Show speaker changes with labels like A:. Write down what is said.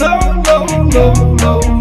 A: low, low, low, low.